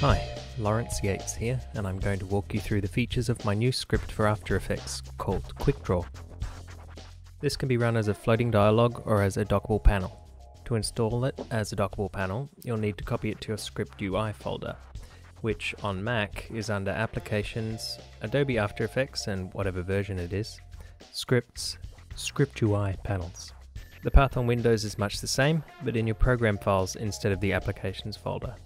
Hi, Lawrence Yates here, and I'm going to walk you through the features of my new script for After Effects called QuickDraw. This can be run as a floating dialog or as a dockable panel. To install it as a dockable panel, you'll need to copy it to your script UI folder, which on Mac is under Applications, Adobe After Effects and whatever version it is, Scripts, Script UI Panels. The path on Windows is much the same, but in your program files instead of the Applications folder.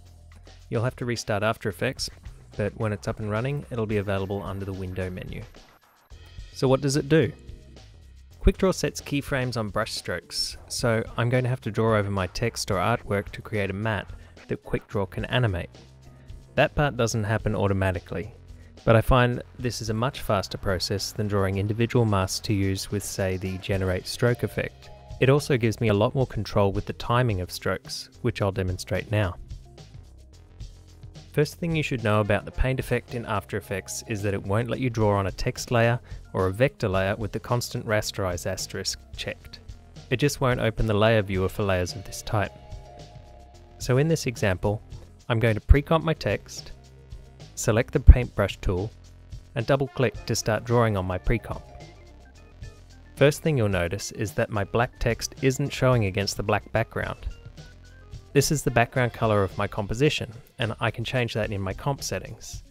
You'll have to restart After Effects, but when it's up and running, it'll be available under the Window menu. So what does it do? QuickDraw sets keyframes on brush strokes, so I'm going to have to draw over my text or artwork to create a matte that QuickDraw can animate. That part doesn't happen automatically, but I find this is a much faster process than drawing individual masks to use with say the generate stroke effect. It also gives me a lot more control with the timing of strokes, which I'll demonstrate now. First thing you should know about the paint effect in After Effects is that it won't let you draw on a text layer or a vector layer with the constant rasterize asterisk checked. It just won't open the layer viewer for layers of this type. So in this example, I'm going to pre-comp my text, select the paintbrush tool, and double click to start drawing on my pre-comp. First thing you'll notice is that my black text isn't showing against the black background. This is the background color of my composition, and I can change that in my comp settings.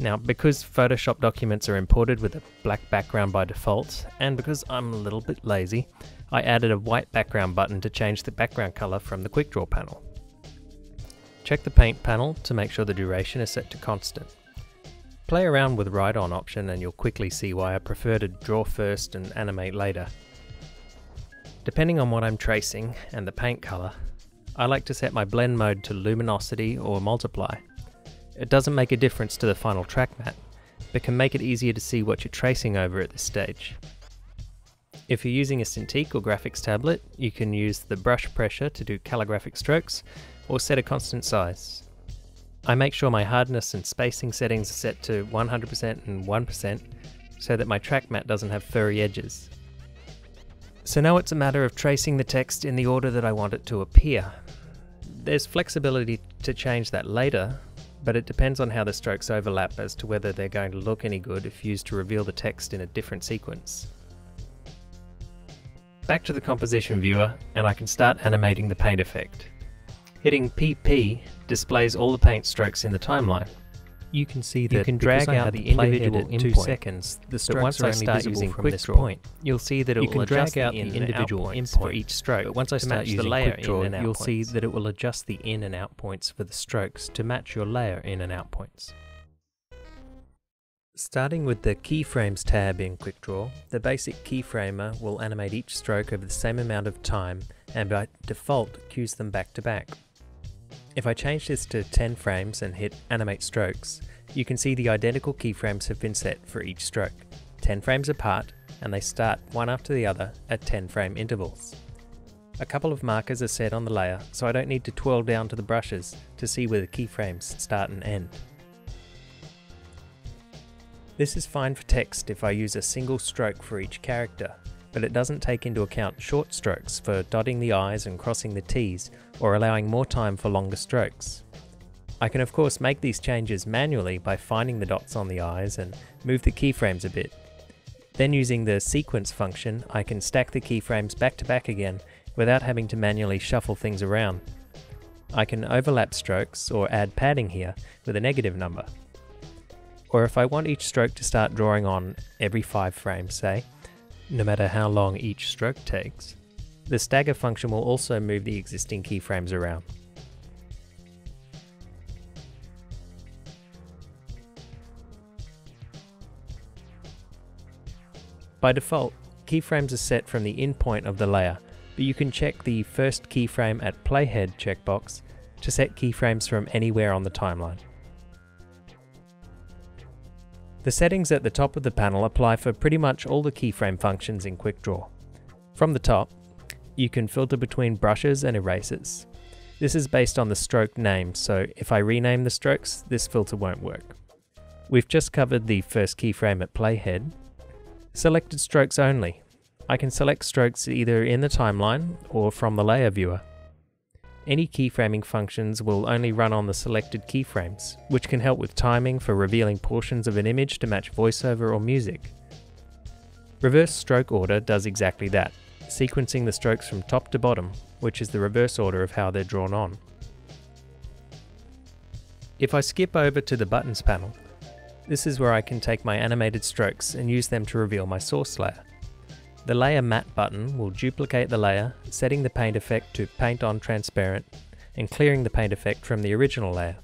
Now, because Photoshop documents are imported with a black background by default, and because I'm a little bit lazy, I added a white background button to change the background color from the QuickDraw panel. Check the paint panel to make sure the duration is set to constant. Play around with Write On option and you'll quickly see why I prefer to draw first and animate later. Depending on what I'm tracing and the paint color, I like to set my blend mode to luminosity or multiply. It doesn't make a difference to the final track matte, but can make it easier to see what you're tracing over at this stage. If you're using a Cintiq or graphics tablet, you can use the brush pressure to do calligraphic strokes, or set a constant size. I make sure my hardness and spacing settings are set to 100% and 1% so that my track matte doesn't have furry edges. So now it's a matter of tracing the text in the order that I want it to appear. There's flexibility to change that later, but it depends on how the strokes overlap as to whether they're going to look any good if used to reveal the text in a different sequence. Back to the composition viewer, and I can start animating the paint effect. Hitting PP displays all the paint strokes in the timeline, you can see that you can drag out the individual in two seconds. The strokes once I I start using using from quick this draw, point, you'll see that it you will can adjust drag the, in the and individual out points in for each stroke. But once I start match the using layer QuickDraw, in and out you'll see see that it will adjust the in and out points for the strokes to match your layer in and out points. Starting with the Keyframes tab in QuickDraw, the basic keyframer will animate each stroke over the same amount of time and by default cues them back to back. If I change this to 10 frames and hit Animate Strokes, you can see the identical keyframes have been set for each stroke, 10 frames apart, and they start one after the other at 10 frame intervals. A couple of markers are set on the layer, so I don't need to twirl down to the brushes to see where the keyframes start and end. This is fine for text if I use a single stroke for each character, but it doesn't take into account short strokes for dotting the i's and crossing the t's, or allowing more time for longer strokes. I can of course make these changes manually by finding the dots on the i's and move the keyframes a bit. Then using the sequence function, I can stack the keyframes back to back again without having to manually shuffle things around. I can overlap strokes or add padding here with a negative number. Or if I want each stroke to start drawing on every 5 frames, say, no matter how long each stroke takes, the stagger function will also move the existing keyframes around. By default, keyframes are set from the in point of the layer, but you can check the first keyframe at playhead checkbox to set keyframes from anywhere on the timeline. The settings at the top of the panel apply for pretty much all the keyframe functions in QuickDraw. From the top, you can filter between brushes and erasers. This is based on the stroke name, so if I rename the strokes, this filter won't work. We've just covered the first keyframe at playhead. Selected strokes only. I can select strokes either in the timeline or from the layer viewer. Any keyframing functions will only run on the selected keyframes, which can help with timing for revealing portions of an image to match voiceover or music. Reverse stroke order does exactly that, sequencing the strokes from top to bottom, which is the reverse order of how they're drawn on. If I skip over to the buttons panel, this is where I can take my animated strokes and use them to reveal my source layer. The Layer Matte button will duplicate the layer, setting the paint effect to Paint on Transparent and clearing the paint effect from the original layer.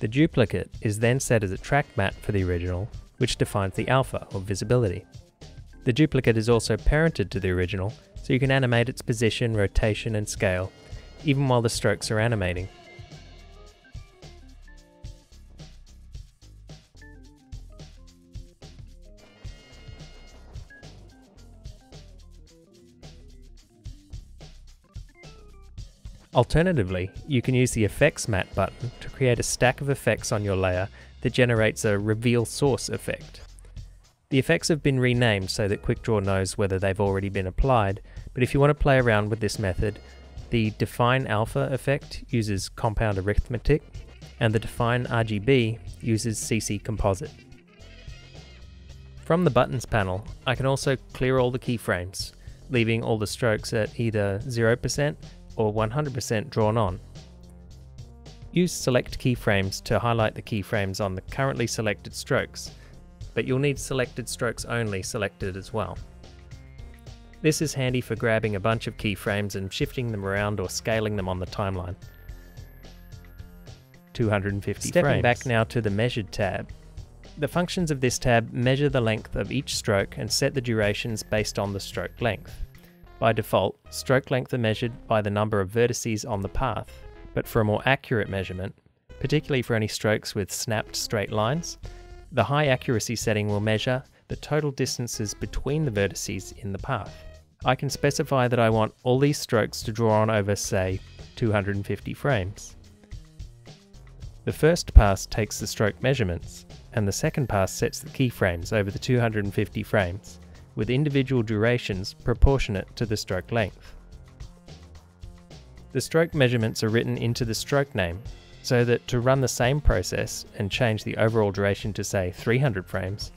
The duplicate is then set as a track matte for the original, which defines the alpha, or visibility. The duplicate is also parented to the original, so you can animate its position, rotation and scale, even while the strokes are animating. Alternatively, you can use the Effects Matte button to create a stack of effects on your layer that generates a Reveal Source effect. The effects have been renamed so that QuickDraw knows whether they've already been applied, but if you want to play around with this method, the Define Alpha effect uses Compound Arithmetic, and the Define RGB uses CC Composite. From the Buttons panel, I can also clear all the keyframes, leaving all the strokes at either 0%, or 100% drawn on. Use select keyframes to highlight the keyframes on the currently selected strokes, but you'll need selected strokes only selected as well. This is handy for grabbing a bunch of keyframes and shifting them around or scaling them on the timeline. 250 Stepping frames. back now to the Measured tab. The functions of this tab measure the length of each stroke and set the durations based on the stroke length. By default, stroke length are measured by the number of vertices on the path, but for a more accurate measurement, particularly for any strokes with snapped straight lines, the high accuracy setting will measure the total distances between the vertices in the path. I can specify that I want all these strokes to draw on over, say, 250 frames. The first pass takes the stroke measurements, and the second pass sets the keyframes over the 250 frames with individual durations proportionate to the stroke length. The stroke measurements are written into the stroke name, so that to run the same process and change the overall duration to say 300 frames,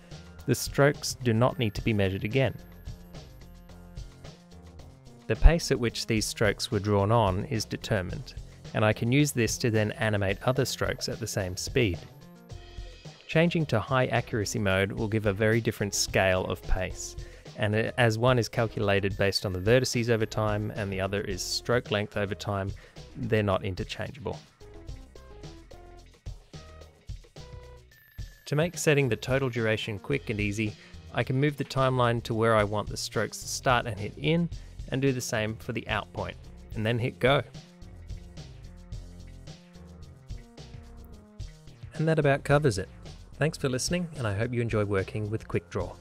the strokes do not need to be measured again. The pace at which these strokes were drawn on is determined, and I can use this to then animate other strokes at the same speed. Changing to high accuracy mode will give a very different scale of pace, and as one is calculated based on the vertices over time and the other is stroke length over time, they're not interchangeable. To make setting the total duration quick and easy, I can move the timeline to where I want the strokes to start and hit in, and do the same for the out point, and then hit go. And that about covers it. Thanks for listening, and I hope you enjoy working with QuickDraw.